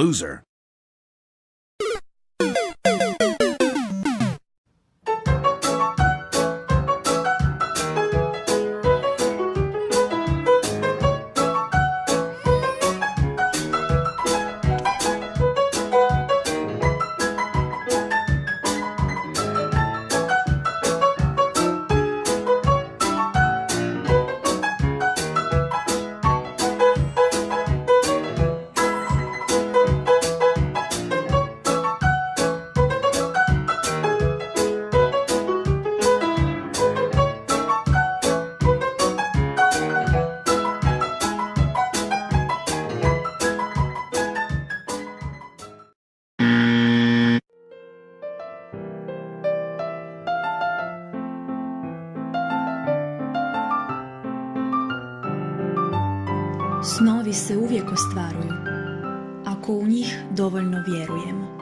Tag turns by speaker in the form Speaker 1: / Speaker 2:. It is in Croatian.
Speaker 1: Loser.
Speaker 2: Snovi se uvijek ostvaruju, ako u njih dovoljno vjerujemo.